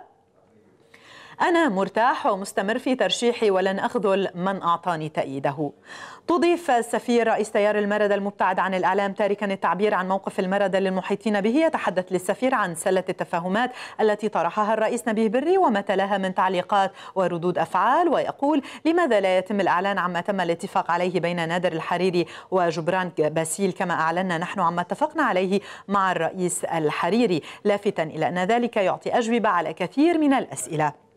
أنا مرتاح ومستمر في ترشيحي ولن أخذل من أعطاني تأييده. تضيف السفير رئيس تيار المردة المبتعد عن الإعلام تاركا التعبير عن موقف المردة للمحيطين به يتحدث للسفير عن سلة التفاهمات التي طرحها الرئيس نبيه بري وما تلاها من تعليقات وردود أفعال ويقول لماذا لا يتم الإعلان عما تم الاتفاق عليه بين نادر الحريري وجبران باسيل؟ كما أعلنا نحن عما اتفقنا عليه مع الرئيس الحريري. لافتا إلى أن ذلك يعطي أجوبة على كثير من الأسئلة.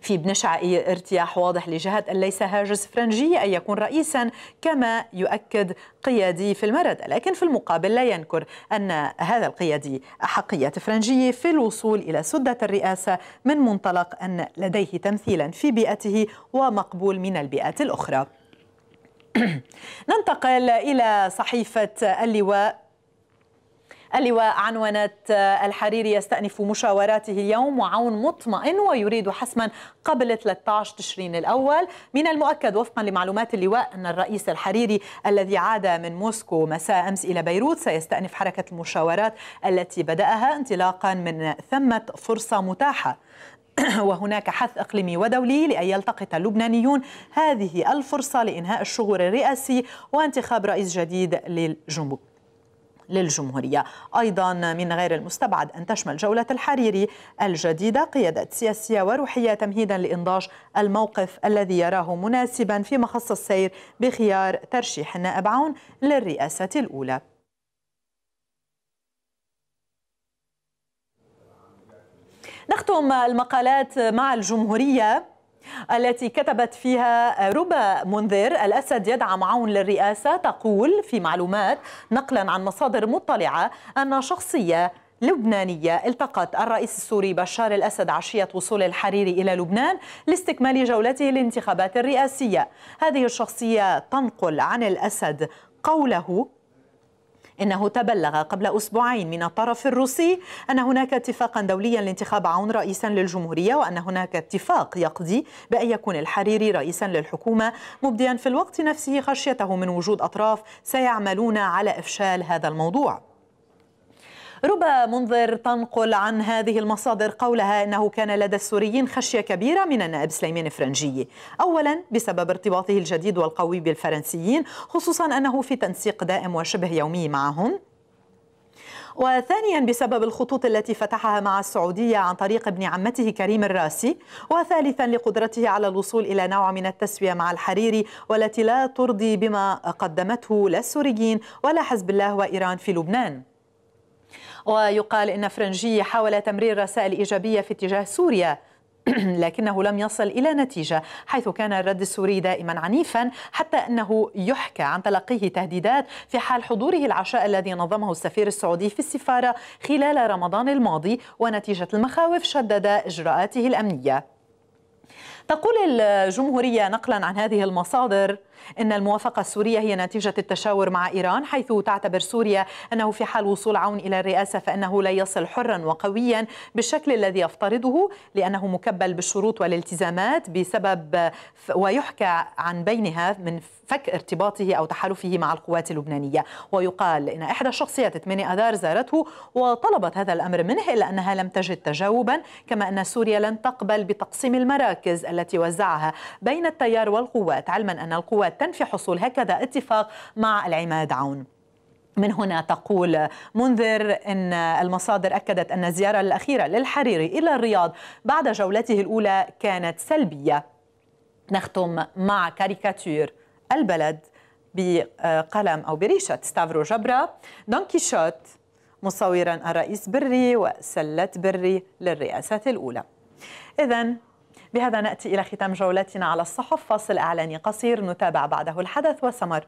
في بنشع ارتياح واضح لجهة أن ليس هاجس فرنجي أن يكون رئيسا كما يؤكد قيادي في المرد لكن في المقابل لا ينكر أن هذا القيادي أحقية فرنجية في الوصول إلى سدة الرئاسة من منطلق أن لديه تمثيلا في بيئته ومقبول من البيئات الأخرى. ننتقل إلى صحيفة اللواء اللواء عنونت الحريري يستأنف مشاوراته اليوم وعون مطمئن ويريد حسما قبل 13 تشرين الأول. من المؤكد وفقا لمعلومات اللواء أن الرئيس الحريري الذي عاد من موسكو مساء أمس إلى بيروت سيستأنف حركة المشاورات التي بدأها انطلاقا من ثمة فرصة متاحة. وهناك حث إقليمي ودولي لأن يلتقط اللبنانيون هذه الفرصة لإنهاء الشغل الرئاسي وانتخاب رئيس جديد للجمهور. للجمهورية. أيضا من غير المستبعد أن تشمل جولة الحريري الجديدة قيادات سياسية وروحية تمهيدا لإنضاج الموقف الذي يراه مناسبا في مخص السير بخيار ترشيح النائب عون للرئاسة الأولى. نختم المقالات مع الجمهورية. التي كتبت فيها ربا منذر الأسد يدعم عون للرئاسة تقول في معلومات نقلا عن مصادر مطلعة أن شخصية لبنانية التقت الرئيس السوري بشار الأسد عشية وصول الحريري إلى لبنان لاستكمال جولته الانتخابات الرئاسية. هذه الشخصية تنقل عن الأسد قوله إنه تبلغ قبل أسبوعين من الطرف الروسي أن هناك اتفاقا دوليا لانتخاب عون رئيسا للجمهورية وأن هناك اتفاق يقضي بأن يكون الحريري رئيسا للحكومة. مبديا في الوقت نفسه خشيته من وجود أطراف سيعملون على إفشال هذا الموضوع. ربا منذر تنقل عن هذه المصادر قولها إنه كان لدى السوريين خشية كبيرة من النائب سليمان فرنجي. اولا بسبب ارتباطه الجديد والقوي بالفرنسيين خصوصا أنه في تنسيق دائم وشبه يومي معهم. وثانيا بسبب الخطوط التي فتحها مع السعودية عن طريق ابن عمته كريم الراسي. وثالثا لقدرته على الوصول إلى نوع من التسوية مع الحريري والتي لا ترضي بما قدمته لا السوريين ولا حزب الله وإيران في لبنان. ويقال إن فرنجي حاول تمرير رسائل إيجابية في اتجاه سوريا لكنه لم يصل إلى نتيجة حيث كان الرد السوري دائما عنيفا حتى أنه يحكى عن تلقيه تهديدات في حال حضوره العشاء الذي نظمه السفير السعودي في السفارة خلال رمضان الماضي ونتيجة المخاوف شدد إجراءاته الأمنية. تقول الجمهورية نقلا عن هذه المصادر إن الموافقة السورية هي نتيجة التشاور مع إيران حيث تعتبر سوريا أنه في حال وصول عون إلى الرئاسة فإنه لا يصل حرا وقويا بالشكل الذي يفترضه لأنه مكبل بالشروط والالتزامات بسبب ويحكى عن بينها من فك ارتباطه أو تحالفه مع القوات اللبنانية. ويقال إن إحدى الشخصيات 8 أذار زارته وطلبت هذا الأمر منه إلا أنها لم تجد تجاوبا كما أن سوريا لن تقبل بتقسيم المراكز التي وزعها بين التيار والقوات علما أن القوات تنفي حصول هكذا اتفاق مع العماد عون. من هنا تقول منذر إن المصادر أكدت أن الزيارة الأخيرة للحريري إلى الرياض بعد جولته الأولى كانت سلبية. نختم مع كاريكاتير البلد بقلم أو بريشة. ستافرو جبرا دون كيشوت مصورا الرئيس بري وسلة بري للرئاسة الأولى. اذا بهذا نأتي إلى ختام جولتنا على الصحف. فاصل إعلاني قصير نتابع بعده الحدث وسمر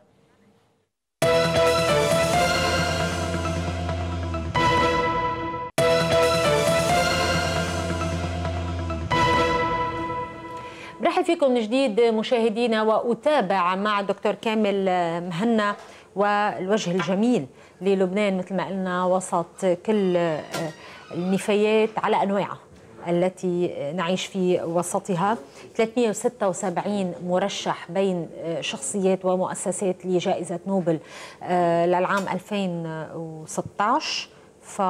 برحب فيكم من جديد مشاهدينا وأتابع مع الدكتور كامل مهنا والوجه الجميل للبنان مثل ما قلنا وسط كل النفايات على انواعها التي نعيش في وسطها. 376 مرشح بين شخصيات ومؤسسات لجائزة نوبل للعام 2016 ف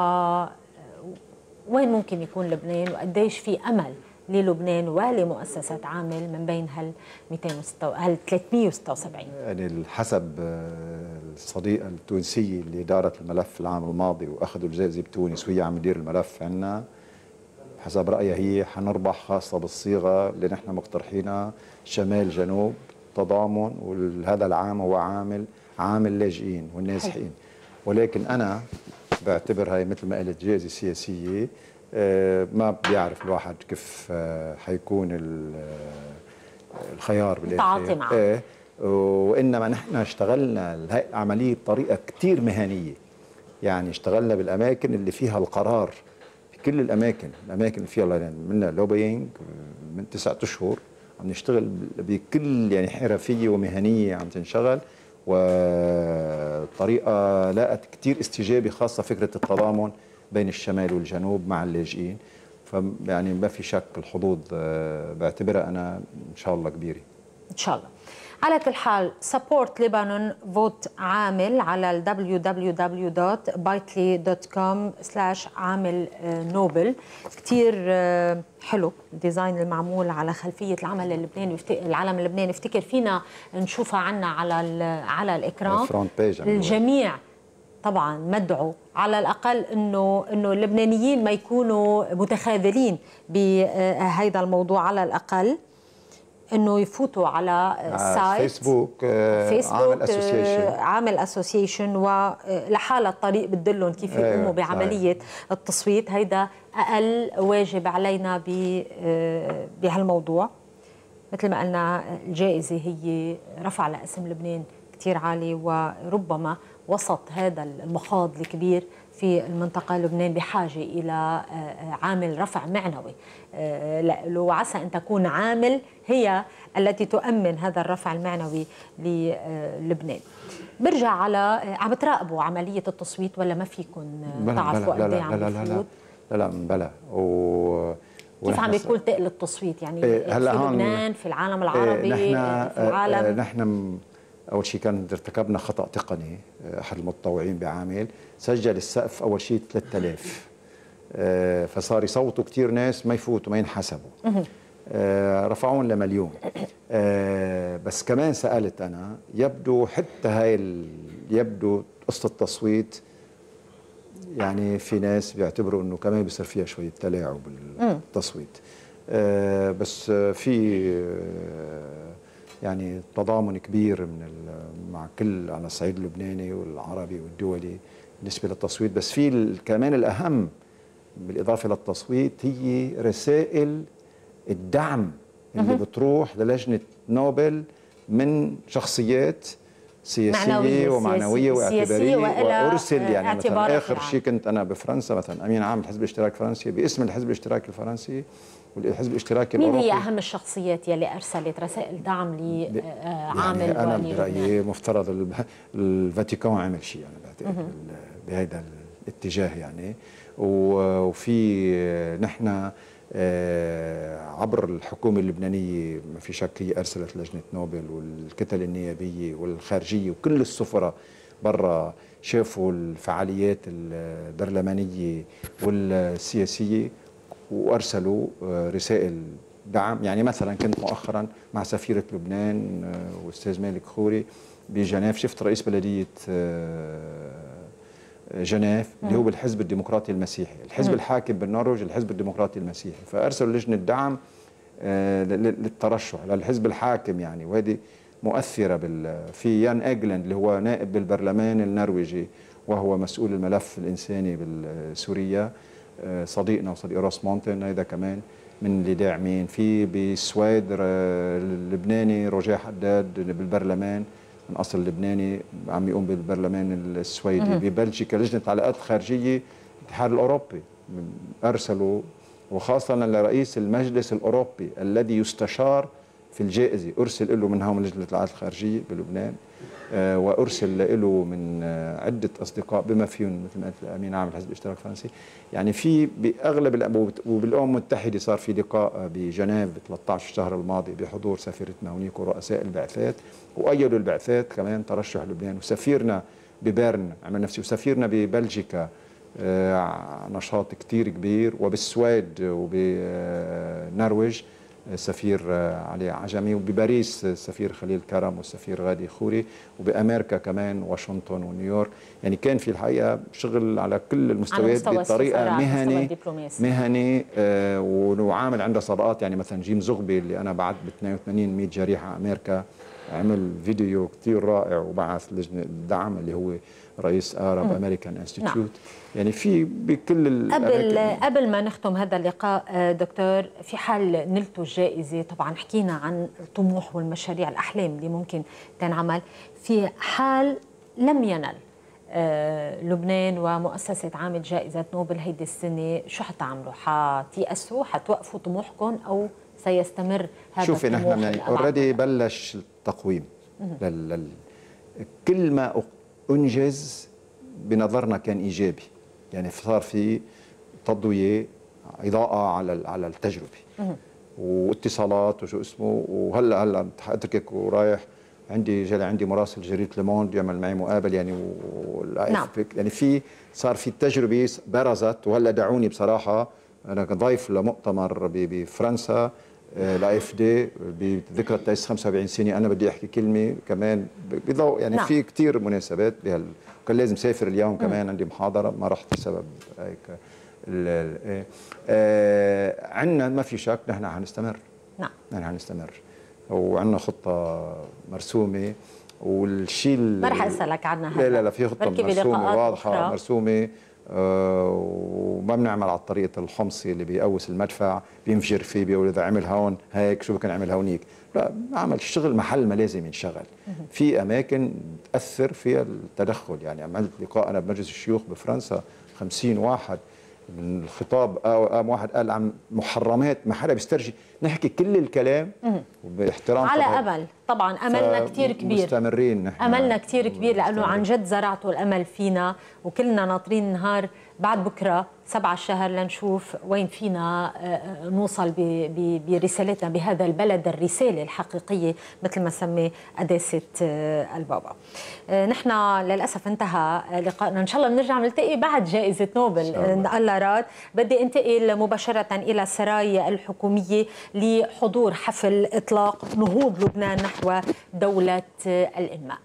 وين ممكن يكون لبنان؟ وقديش في أمل للبنان ولمؤسسات عامل من بين هال 206 هال 376 يعني حسب الصديقه التونسيه اللي دارت الملف العام الماضي وأخذوا الجائزة بتونس وهي عم تدير الملف عندنا حسب رأيها هي حنربح خاصة بالصيغة اللي نحن مقترحينها شمال جنوب تضامن وهذا العام هو عامل عامل اللاجئين والنازحين. ولكن أنا بعتبر هاي مثل ما قلت جائزة سياسية ما بيعرف الواحد كيف حيكون الخيار بالتعاطي معه. إيه. وإنما نحن اشتغلنا هاي العملية بطريقة كثير مهنية. يعني اشتغلنا بالأماكن اللي فيها القرار كل الأماكن الأماكن اللي فيها يعني منا لوبينج من تسعة أشهر عم نشتغل بكل يعني حرفيه ومهنية عم تنشغل وطريقة لاقت كثير استجابة خاصة فكرة التضامن بين الشمال والجنوب مع اللاجئين. فيعني ما في شك الحظوظ بعتبرها أنا إن شاء الله كبيرة. إن شاء الله. على كل حال support لبنان vote عامل على www.bitly.com slash عامل نوبل كثير حلو. ال design المعمول على خلفية العمل اللبناني العلم اللبناني. افتكر فينا نشوفها عنا على على ال écran الجميع طبعا مدعو على الأقل إنه إنه اللبنانيين ما يكونوا متخاذلين بهذا الموضوع على الأقل. إنه يفوتوا على ال site فيسبوك, فيسبوك عامل association عامل association ولحالها الطريق بتدلهم كيف يقوموا بعملية التصويت. هيدا أقل واجب علينا بهالموضوع. مثل ما قلنا الجائزة هي رفع لأسم لبنان كثير عالي وربما وسط هذا المخاض الكبير في المنطقة لبنان بحاجة إلى عامل رفع معنوي. وعسى أن تكون عامل هي التي تؤمن هذا الرفع المعنوي للبنان برجع على عم تراقبوا عملية التصويت ولا ما فيكم تعرفوا قد إيه عم لا لا لا لا لا بلا و كيف عم بيكون تقل التصويت؟ يعني هلأ في لبنان في العالم العربي نحن في العالم؟ نحن أول شيء كان ارتكبنا خطأ تقني أحد المتطوعين بعامل سجل السقف أول شيء 3000 فصار يصوتوا كثير ناس ما يفوتوا ما ينحسبوا. رفعون لمليون. بس كمان سألت أنا يبدو حتى هاي يبدو قصة التصويت يعني في ناس بيعتبروا إنه كمان بيصير فيها شوية تلاعب بالتصويت. بس في يعني تضامن كبير من مع كل على الصعيد اللبناني والعربي والدولي بالنسبة للتصويت. بس في كمان الأهم بالإضافة للتصويت هي رسائل الدعم اللي بتروح للجنة نوبل من شخصيات سياسية ومعنوية واعتبارية وأرسل يعني اعتبارات مثلا آخر العام. شيء كنت أنا بفرنسا مثلا أمين عام الحزب الاشتراكي الفرنسي باسم الحزب الاشتراكي الفرنسي والحزب الاشتراكي مين الأوروبي هي أهم الشخصيات يلي أرسلت رسائل دعم لعامل يعني أنا؟ برأيي مفترض ال- الفاتيكان عمل شيء بال- بهذا الاتجاه يعني وفي نحن آه، عبر الحكومة اللبنانية ما في شك هي أرسلت لجنة نوبل والكتل النيابية والخارجية وكل السفراء برا شافوا الفعاليات البرلمانية والسياسية وأرسلوا آه، رسائل دعم. يعني مثلا كنت مؤخرا مع سفيرة لبنان آه، وأستاذ مالك خوري بجنيف شفت رئيس بلدية آه، جنيف اللي هو بالحزب الديمقراطي المسيحي. الحزب الحاكم بالنرويج الحزب الديمقراطي المسيحي. فأرسلوا لجنة دعم آه، لل- للترشح للحزب الحاكم يعني. وهذه مؤثرة بال في يان إيجلاند اللي هو نائب بالبرلمان النرويجي وهو مسؤول الملف الإنساني بسوريا آه، صديقنا وصديق راس مونتن هذا كمان من اللي داعمين في بالسويد آه، اللبناني روجيه حداد بالبرلمان. من أصل لبناني عم يقوم بالبرلمان السويدي ببلجيكا لجنة علاقات خارجية الاتحاد الأوروبي ارسلوا وخاصة لرئيس المجلس الأوروبي الذي يستشار في الجائزة أرسل له من لجنة العلاقات الخارجية بلبنان. وأرسل له من آه، عدة أصدقاء بما فيهم مثل ما قلت الامين عام الحزب الاشتراكي الفرنسي. يعني في بأغلب وبالأمم المتحدة صار في لقاء بجنيف ب 13 الشهر الماضي بحضور سفيرتنا هنيك ورؤساء البعثات. وأيدوا البعثات كمان ترشح لبنان وسفيرنا ببيرن عمل نفسي وسفيرنا ببلجيكا آه، نشاط كتير كبير. وبالسويد وبالنرويج السفير علي عجمي وبباريس السفير خليل كرم والسفير غادي خوري وبأمريكا كمان واشنطن ونيويورك يعني كان في الحقيقة شغل على كل المستويات بطريقة على مستوى مهني. مهني آه، وعامل عنده صداقات يعني مثلا جيم زغبي اللي أنا بعت ب 82 100 جريحة أمريكا عمل فيديو كتير رائع وبعث لجنة الدعم اللي هو رئيس Arab American Institute يعني في بكل قبل. قبل ما نختم هذا اللقاء آه، دكتور في حال نلتوا الجائزة. طبعا حكينا عن الطموح والمشاريع الأحلام اللي ممكن تنعمل. في حال لم ينل آه، لبنان ومؤسسة عامل جائزة نوبل هيدي السنة شو حتعملوا؟ حتيأسوا؟ حتوقفوا طموحكم؟ أو سيستمر هذا شوفي نحن يعني already بلش التقويم لل... كل ما أنجز بنظرنا كان إيجابي. يعني صار في تضوية إضاءة على على التجربة. واتصالات وشو اسمه. وهلا هلأ أتركك ورايح. عندي جالي عندي مراسل جريدة لوموند يعمل معي مقابل يعني. نعم. يعني في صار في التجربه برزت. وهلأ دعوني بصراحة. أنا ضيف لمؤتمر بفرنسا. لا إف دي بذكرى تاسيس 75 سنة أنا بدي أحكي كلمة كمان بضوء يعني نعم. في كثير مناسبات بهال كان لازم سافر اليوم كمان عندي محاضرة ما رحت بسبب هيك إيه. آه عندنا ما في شك نحن حنستمر نعم نحن حنستمر وعندنا خطة مرسومة والشيء ما رح أسألك عنها لا. لا لا في خطة مرسومة واضحة. مرسومة آه، وما بنعمل على الطريقة الحمصي اللي بيقوس المدفع بينفجر فيه بيقول إذا عمل هون هيك شو بكون عمل هونيك. لا عمل شغل محل ما لازم ينشغل. في أماكن تأثر فيها التدخل. يعني عملت لقاء أنا بمجلس الشيوخ بفرنسا 50 واحد الخطاب قام واحد قال عن محرمات ما حدا بيسترجي. نحكي كل الكلام وباحترام على طبعاً. أمل. طبعا أملنا كتير كبير. مستمرين نحن. أملنا كثير كبير لأنه عن جد زرعتوا الأمل فينا وكلنا ناطرين نهار بعد بكرة. سبعة الشهر لنشوف وين فينا آه، آه، نوصل برسالتنا بهذا البلد الرسالة الحقيقية مثل ما سمي قداسه آه، البابا. نحن للأسف انتهى لقائنا إن شاء الله بنرجع نلتقي بعد جائزة نوبل شاء الله. راد بدي انتقل مباشرة إلى السرايا الحكومية لحضور حفل إطلاق نهوض لبنان نحو دولة آه، الإنماء.